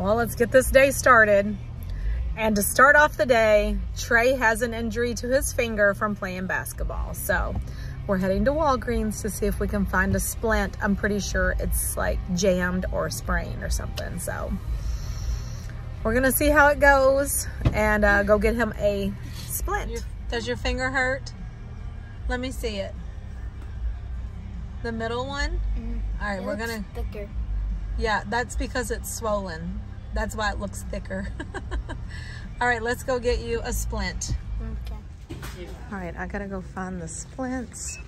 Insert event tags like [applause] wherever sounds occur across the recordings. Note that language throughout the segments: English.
Well, let's get this day started. And to start off the day, Trey has an injury to his finger from playing basketball. So we're heading to Walgreens to see if we can find a splint. I'm pretty sure it's like jammed or sprained or something. So we're gonna see how it goes and uh, go get him a splint. Does your finger hurt? Let me see it. The middle one? Mm -hmm. All right, it we're gonna. thicker. Yeah, that's because it's swollen. That's why it looks thicker. [laughs] All right, let's go get you a splint. Okay. All right, I gotta go find the splints.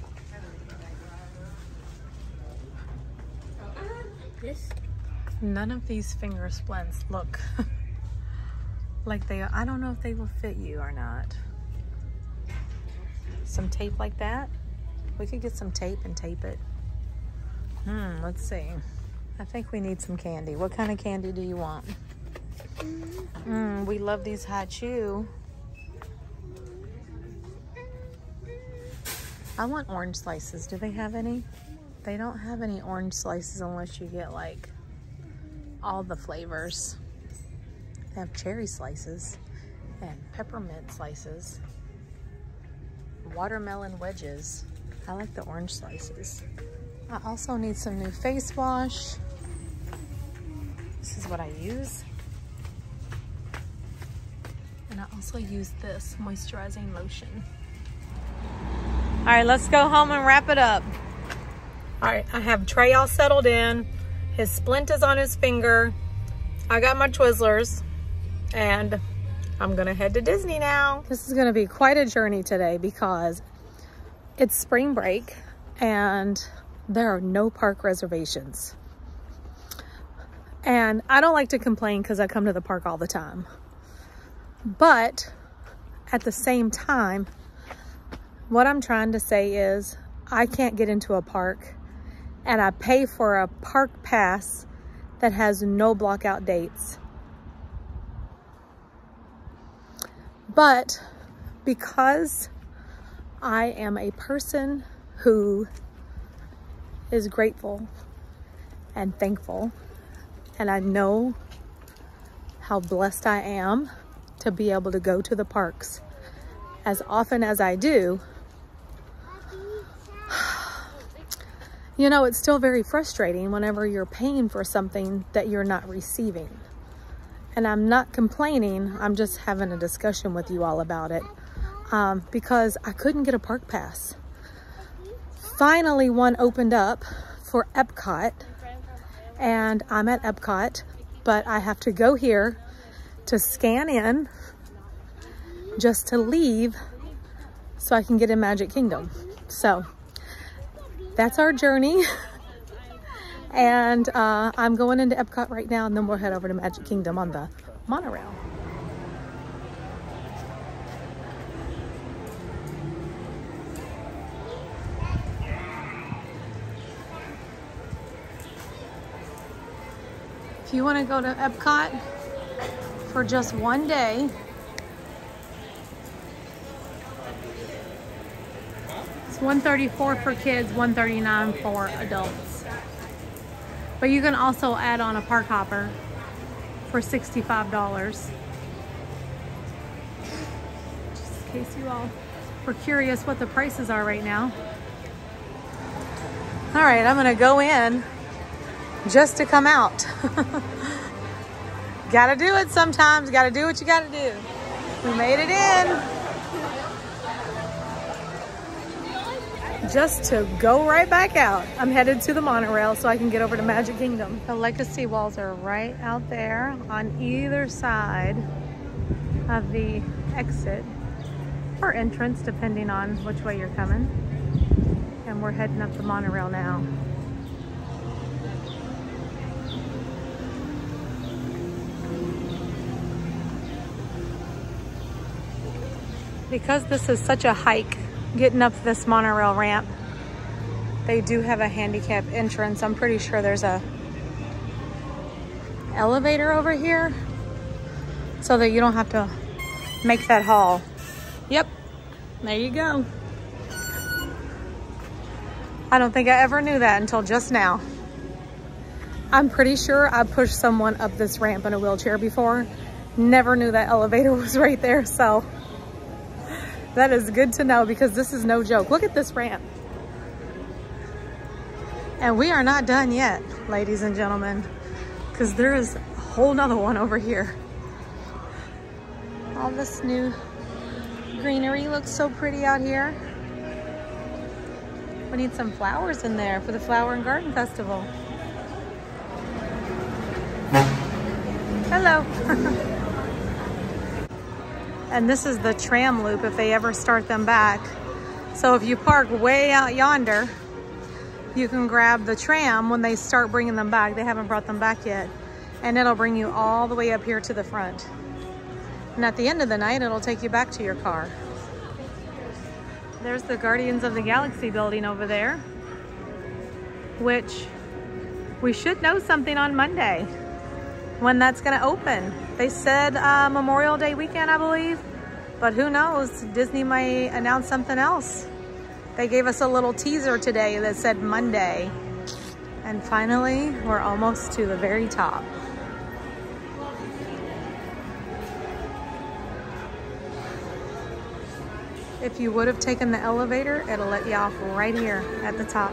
This? None of these finger splints look [laughs] like they, I don't know if they will fit you or not. Some tape like that. We could get some tape and tape it. Hmm, let's see. I think we need some candy. What kind of candy do you want? Mmm, we love these Hi-Chew. I want orange slices. Do they have any? They don't have any orange slices unless you get like all the flavors. They have cherry slices and peppermint slices. Watermelon wedges. I like the orange slices. I also need some new face wash. This is what I use. And I also use this moisturizing lotion. All right, let's go home and wrap it up. All right, I have Trey all settled in. His splint is on his finger. I got my Twizzlers and I'm gonna head to Disney now. This is gonna be quite a journey today because it's spring break and there are no park reservations. And I don't like to complain because I come to the park all the time. But at the same time, what I'm trying to say is I can't get into a park and I pay for a park pass that has no blockout dates. But because I am a person who is grateful and thankful, and I know how blessed I am to be able to go to the parks as often as I do, [sighs] you know, it's still very frustrating whenever you're paying for something that you're not receiving. And I'm not complaining, I'm just having a discussion with you all about it um, because I couldn't get a park pass. Finally, one opened up for Epcot and I'm at Epcot, but I have to go here to scan in just to leave so I can get in Magic Kingdom. So that's our journey. [laughs] and uh, I'm going into Epcot right now and then we'll head over to Magic Kingdom on the monorail. If you want to go to Epcot for just one day, it's 134 for kids, 139 for adults. But you can also add on a park hopper for $65. Just in case you all were curious what the prices are right now. All right, I'm gonna go in just to come out. [laughs] gotta do it sometimes, gotta do what you gotta do. We made it in. Just to go right back out. I'm headed to the monorail so I can get over to Magic Kingdom. The legacy walls are right out there on either side of the exit or entrance, depending on which way you're coming. And we're heading up the monorail now. Because this is such a hike getting up this monorail ramp they do have a handicap entrance. I'm pretty sure there's a elevator over here so that you don't have to make that haul. Yep. There you go. I don't think i ever knew that until just now. I'm pretty sure I pushed someone up this ramp in a wheelchair before. Never knew that elevator [laughs] was right there, so that is good to know because this is no joke. Look at this ramp. And we are not done yet, ladies and gentlemen, because there is a whole nother one over here. All this new greenery looks so pretty out here. We need some flowers in there for the Flower and Garden Festival. Hello. [laughs] and this is the tram loop if they ever start them back. So if you park way out yonder, you can grab the tram when they start bringing them back. They haven't brought them back yet. And it'll bring you all the way up here to the front. And at the end of the night, it'll take you back to your car. There's the Guardians of the Galaxy building over there, which we should know something on Monday when that's going to open. They said uh, Memorial Day weekend, I believe, but who knows? Disney might announce something else. They gave us a little teaser today that said Monday. And finally, we're almost to the very top. If you would have taken the elevator, it'll let you off right here at the top.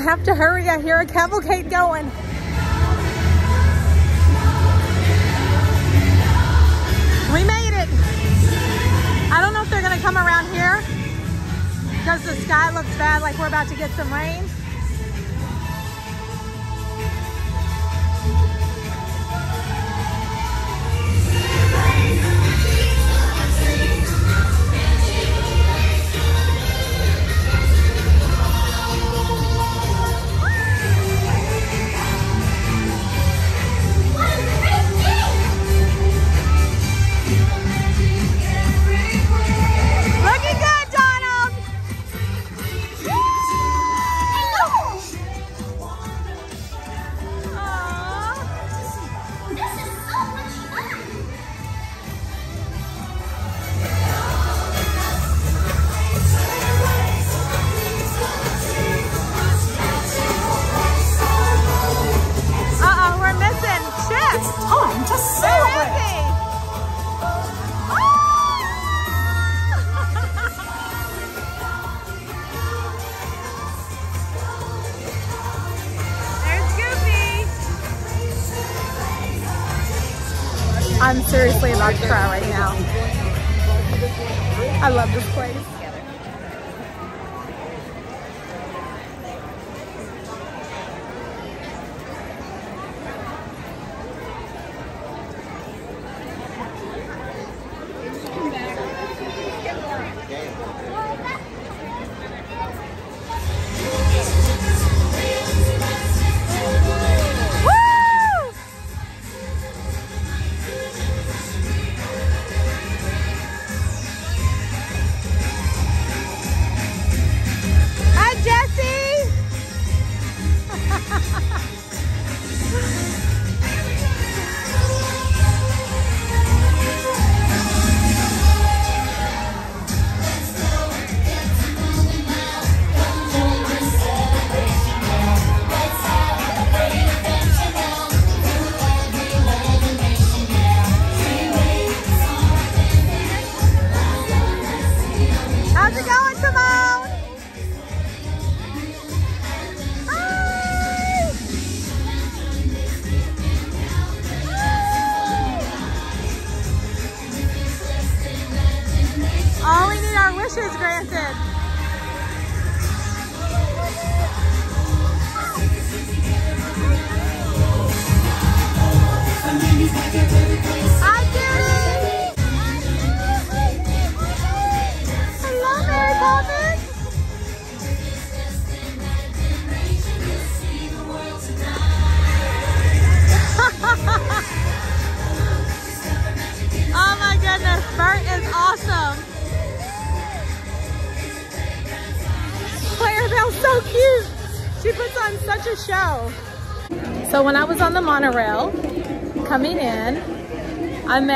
I have to hurry. I hear a cavalcade going. We made it. I don't know if they're going to come around here because the sky looks bad like we're about to get some rain. 你想要什么？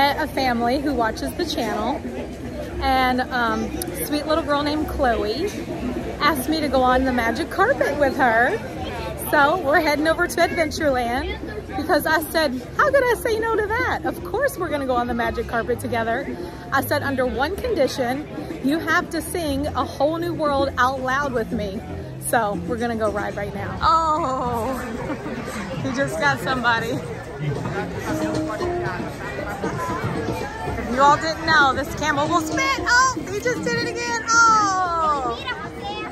Met a family who watches the channel and um, sweet little girl named Chloe asked me to go on the magic carpet with her. So we're heading over to Adventureland because I said, how could I say no to that? Of course we're gonna go on the magic carpet together. I said under one condition, you have to sing a whole new world out loud with me. So we're gonna go ride right now. Oh, [laughs] he just got somebody. You all didn't know, this camel will spit. Oh, he just did it again. Oh,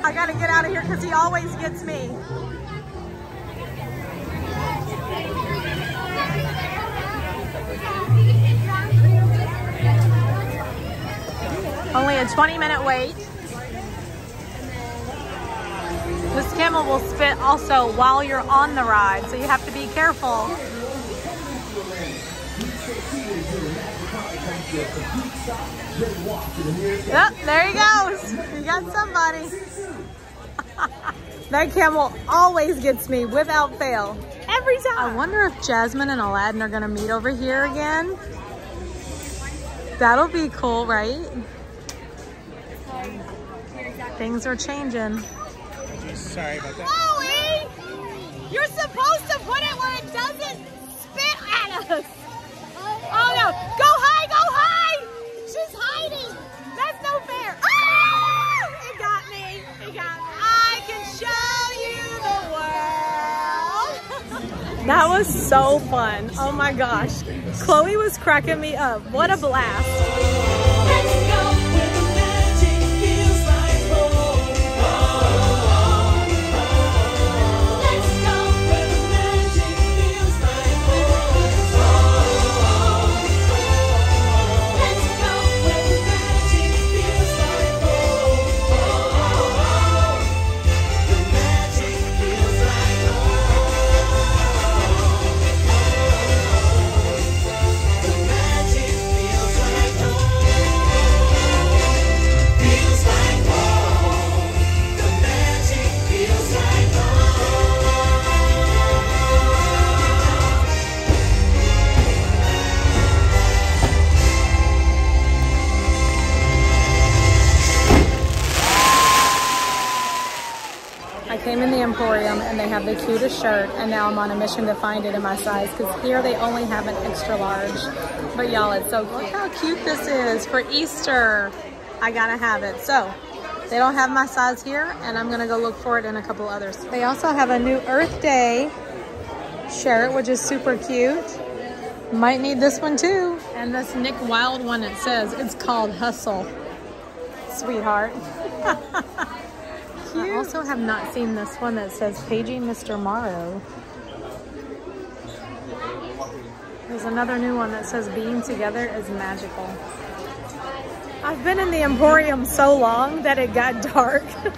I gotta get out of here because he always gets me. Only a 20 minute wait. This camel will spit also while you're on the ride, so you have to be careful. Yep, there he goes. He got somebody. [laughs] that camel always gets me without fail. Every time. I wonder if Jasmine and Aladdin are gonna meet over here again. That'll be cool, right? Things are changing. Sorry about that. Chloe! You're supposed to put it where it doesn't spit at us. That was so fun. Oh my gosh. Chloe was cracking me up. What a blast. Shirt and now I'm on a mission to find it in my size because here they only have an extra large. But y'all, it's so Look how cute this is for Easter. I gotta have it. So they don't have my size here and I'm gonna go look for it in a couple others. They also have a new Earth Day shirt, which is super cute. Might need this one too. And this Nick Wilde one, it says it's called Hustle. Sweetheart. [laughs] I also have not seen this one that says Paging Mr. Morrow. There's another new one that says Being Together is Magical. I've been in the Emporium so long that it got dark. [laughs] and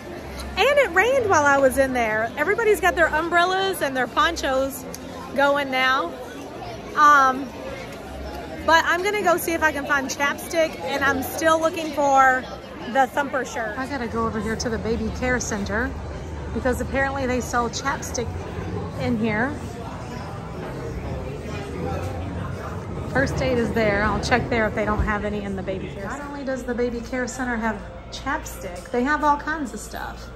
it rained while I was in there. Everybody's got their umbrellas and their ponchos going now. Um, but I'm gonna go see if I can find chapstick and I'm still looking for the thumper shirt. I gotta go over here to the baby care center because apparently they sell chapstick in here. First aid is there. I'll check there if they don't have any in the baby care. center. Not only does the baby care center have chapstick, they have all kinds of stuff.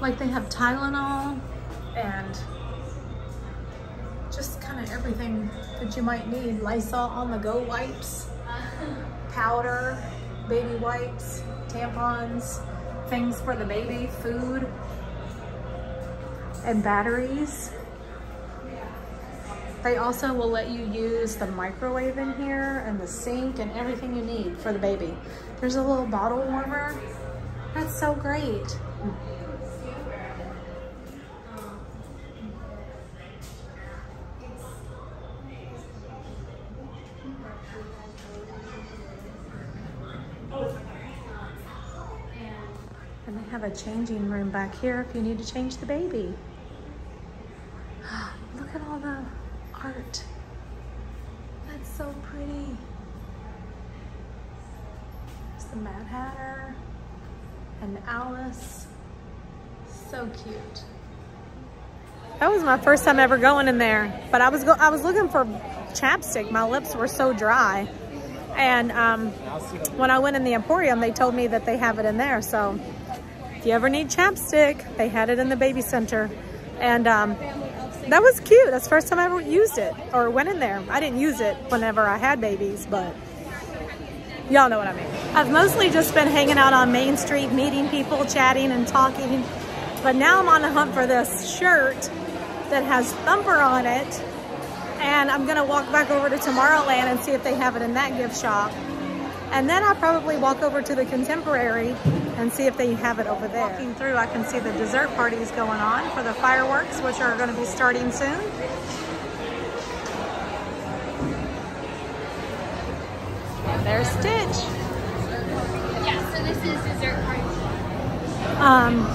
Like they have Tylenol and just kind of everything that you might need. Lysol on the go wipes, [laughs] powder, baby wipes, tampons, things for the baby, food, and batteries. They also will let you use the microwave in here and the sink and everything you need for the baby. There's a little bottle warmer. That's so great. Changing room back here if you need to change the baby. [gasps] Look at all the art. That's so pretty. There's the Mad Hatter and Alice. So cute. That was my first time ever going in there, but I was go I was looking for chapstick. My lips were so dry. And um, when I went in the Emporium, they told me that they have it in there. So you ever need chapstick, they had it in the baby center. And um, that was cute. That's the first time I ever used it or went in there. I didn't use it whenever I had babies, but y'all know what I mean. I've mostly just been hanging out on Main Street, meeting people, chatting and talking. But now I'm on a hunt for this shirt that has Thumper on it. And I'm gonna walk back over to Tomorrowland and see if they have it in that gift shop. And then I'll probably walk over to the Contemporary and see if they have it over there. Walking through, I can see the dessert parties going on for the fireworks, which are gonna be starting soon. And there's Stitch. Yeah, so this is dessert party. Um,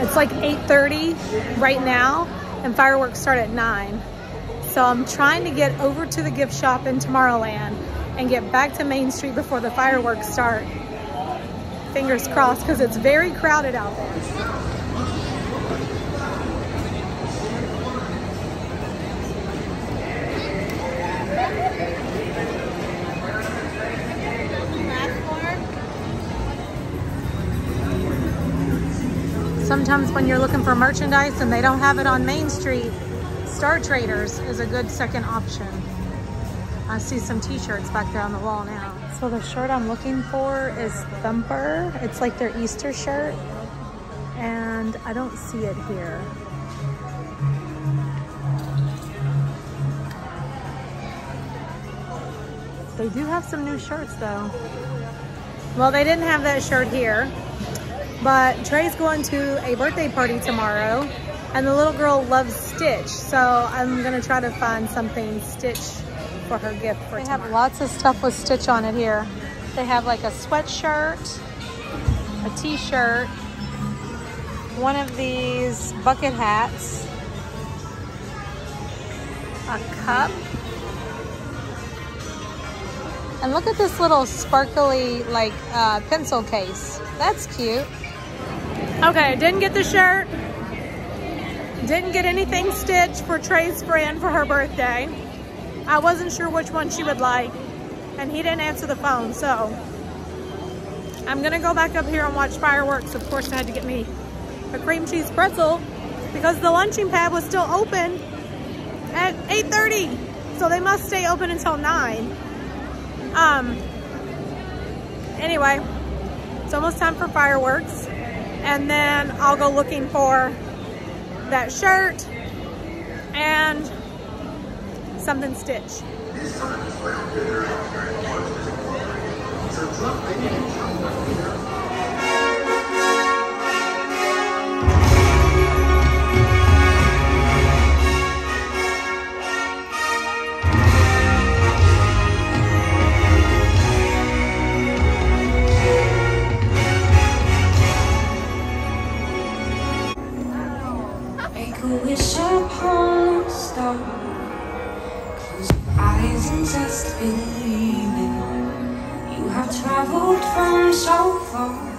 it's like 8.30 right now and fireworks start at 9. So I'm trying to get over to the gift shop in Tomorrowland and get back to Main Street before the fireworks start. Fingers crossed because it's very crowded out there. Sometimes when you're looking for merchandise and they don't have it on Main Street, Star Traders is a good second option. I see some t-shirts back there on the wall now. So the shirt I'm looking for is Thumper. It's like their Easter shirt. And I don't see it here. They do have some new shirts though. Well, they didn't have that shirt here. But Trey's going to a birthday party tomorrow and the little girl loves Stitch. So I'm gonna try to find something Stitch for her gift for They have lots of stuff with Stitch on it here. They have like a sweatshirt, a t-shirt, one of these bucket hats, a cup, and look at this little sparkly like uh, pencil case. That's cute. Okay, I didn't get the shirt. Didn't get anything stitched for Trey's friend for her birthday. I wasn't sure which one she would like, and he didn't answer the phone, so I'm gonna go back up here and watch fireworks. Of course, I had to get me a cream cheese pretzel because the lunching pad was still open at 8.30, so they must stay open until 9. Um, anyway, it's almost time for fireworks, and then I'll go looking for that shirt and something stitch. Wish upon a star. Just believe it. You have traveled from so far,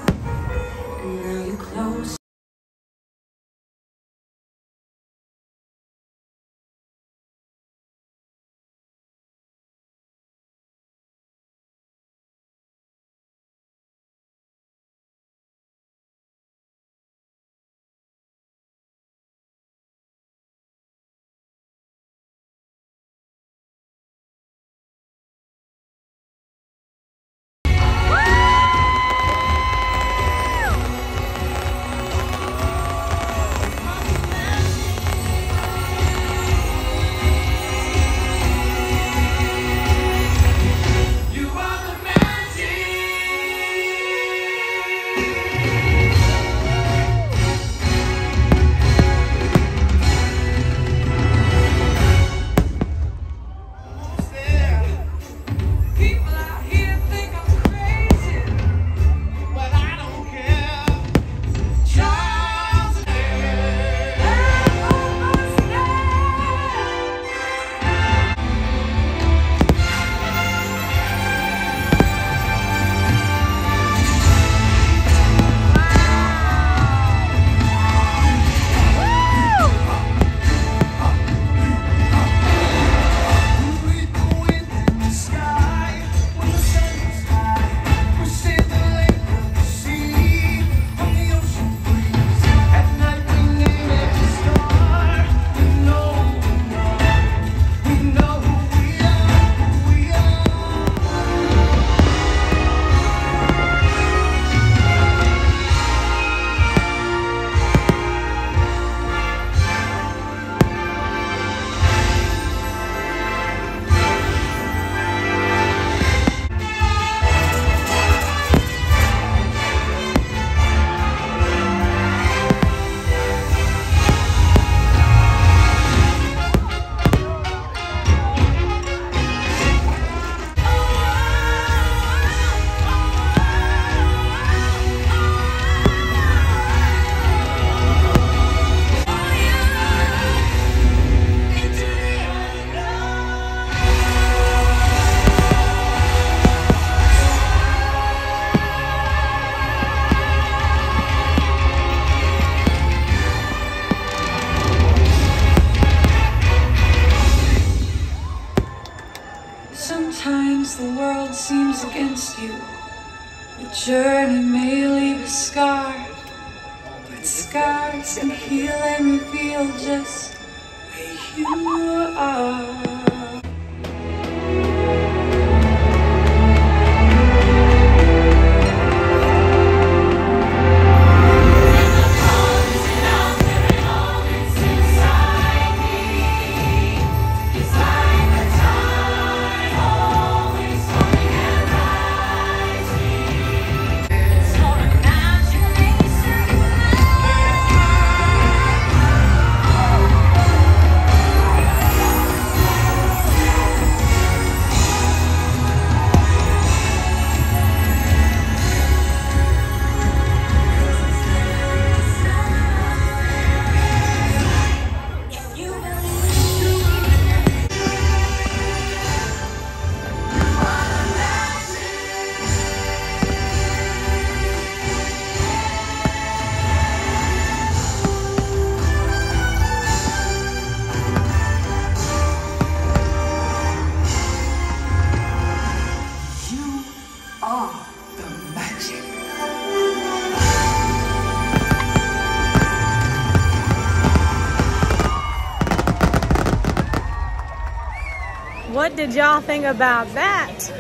y'all think about that?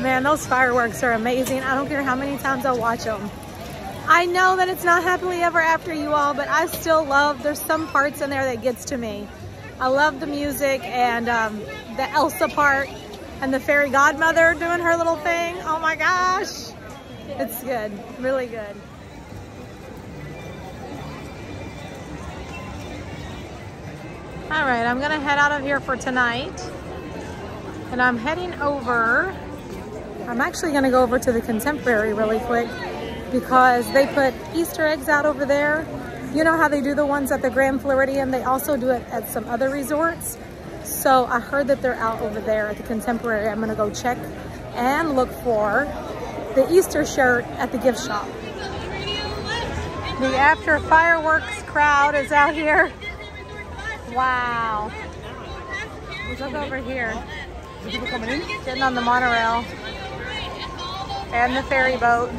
Man, those fireworks are amazing. I don't care how many times I watch them. I know that it's not happily ever after you all, but I still love, there's some parts in there that gets to me. I love the music and um, the Elsa part and the fairy godmother doing her little thing. Oh my gosh. It's good, really good. All right, I'm gonna head out of here for tonight. And I'm heading over, I'm actually gonna go over to the Contemporary really quick because they put Easter eggs out over there. You know how they do the ones at the Grand Floridian? They also do it at some other resorts. So I heard that they're out over there at the Contemporary. I'm gonna go check and look for the Easter shirt at the gift shop. The after fireworks crowd is out here. Wow. Look over here. People coming in? Getting on the monorail and the ferry boat.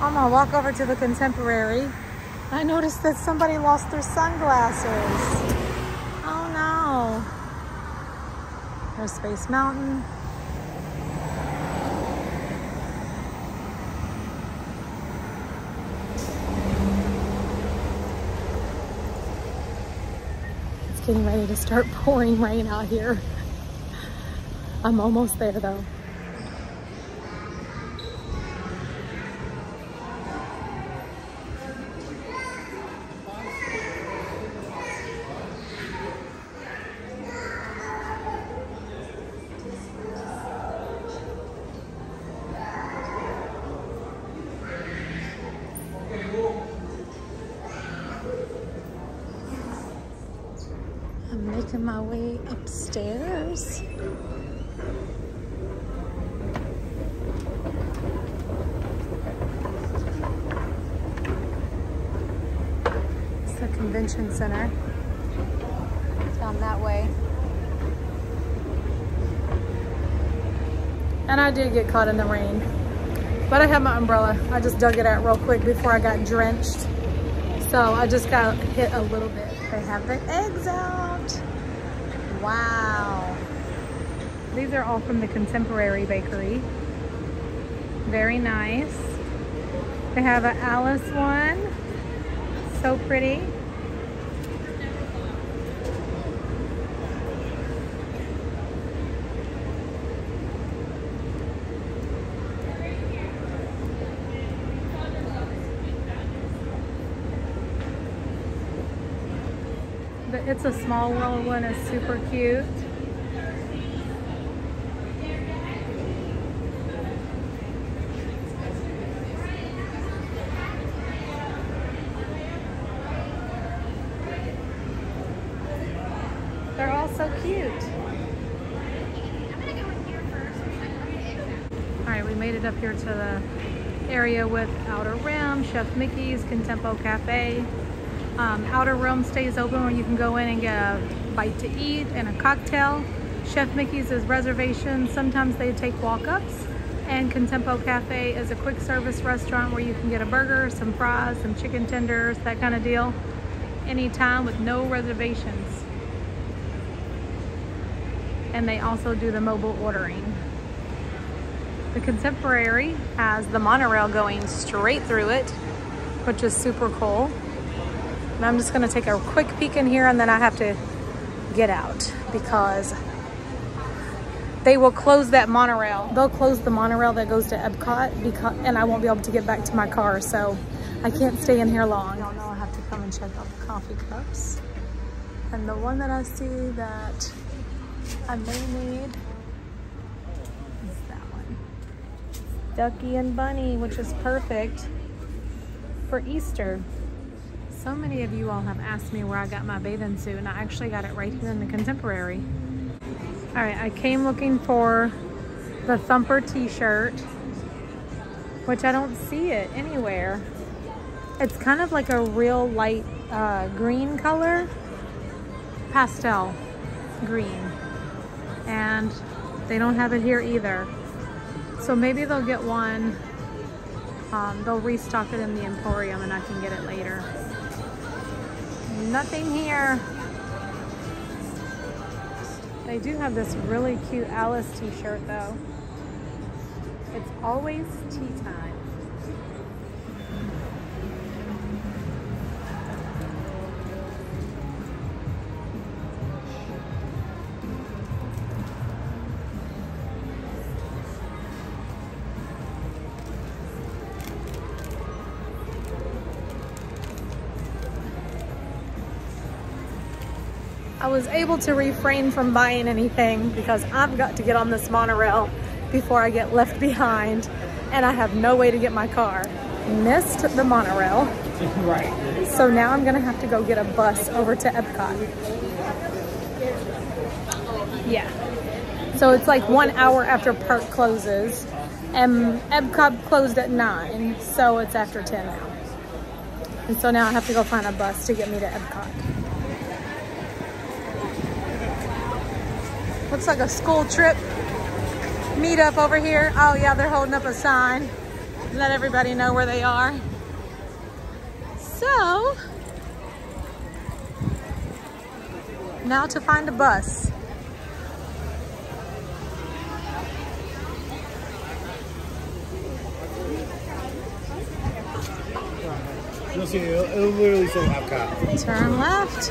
I'm gonna walk over to the Contemporary. I noticed that somebody lost their sunglasses. Oh no. There's Space Mountain. Getting ready to start pouring rain out here. I'm almost there though. It's the convention center. Down that way. And I did get caught in the rain. But I have my umbrella. I just dug it out real quick before I got drenched. So I just got hit a little bit. They have the eggs out. Wow. These are all from the Contemporary Bakery. Very nice. They have an Alice one. So pretty. It's a Small World one is super cute. They're all so cute. All it up here to the area with Outer Rim, Chef Mickey's, Contempo Cafe. Um, outer Rim stays open where you can go in and get a bite to eat and a cocktail. Chef Mickey's is reservations. Sometimes they take walk-ups. And Contempo Cafe is a quick service restaurant where you can get a burger, some fries, some chicken tenders, that kind of deal. Anytime with no reservations. And they also do the mobile ordering. The Contemporary has the monorail going straight through it, which is super cool. And I'm just gonna take a quick peek in here and then I have to get out because they will close that monorail. They'll close the monorail that goes to Epcot because, and I won't be able to get back to my car. So I can't stay in here long. I don't know, I have to come and check out the coffee cups. And the one that I see that I may need is that one. Ducky and Bunny, which is perfect for Easter. So many of you all have asked me where I got my bathing suit and I actually got it right here in the Contemporary. All right, I came looking for the Thumper t-shirt, which I don't see it anywhere. It's kind of like a real light uh, green color, pastel green. And they don't have it here either. So maybe they'll get one, um, they'll restock it in the Emporium and I can get it later. Nothing here. They do have this really cute Alice t-shirt though. It's always tea time. Was able to refrain from buying anything because I've got to get on this monorail before I get left behind and I have no way to get my car. Missed the monorail. [laughs] right. So now I'm gonna have to go get a bus over to Epcot. Yeah. So it's like one hour after park closes and Epcot closed at nine, so it's after 10 now. And so now I have to go find a bus to get me to Epcot. Looks like a school trip meetup over here. Oh yeah, they're holding up a sign. Let everybody know where they are. So, now to find a bus. You'll see, it'll, it'll literally say Epcot. Turn left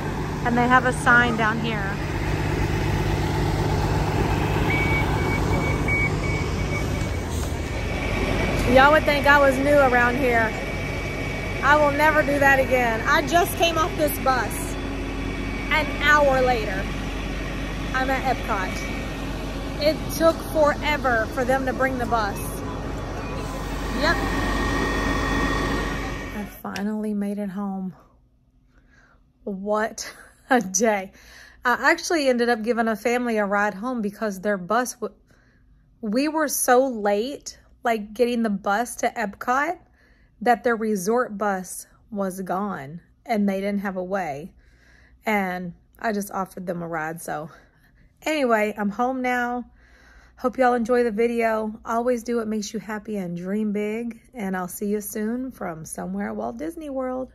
And they have a sign down here. Y'all would think I was new around here. I will never do that again. I just came off this bus. An hour later, I'm at Epcot. It took forever for them to bring the bus. Yep. I finally made it home. What [laughs] a day. I actually ended up giving a family a ride home because their bus, we were so late, like getting the bus to Epcot, that their resort bus was gone and they didn't have a way. And I just offered them a ride. So anyway, I'm home now. Hope y'all enjoy the video. Always do what makes you happy and dream big. And I'll see you soon from somewhere at Walt Disney World.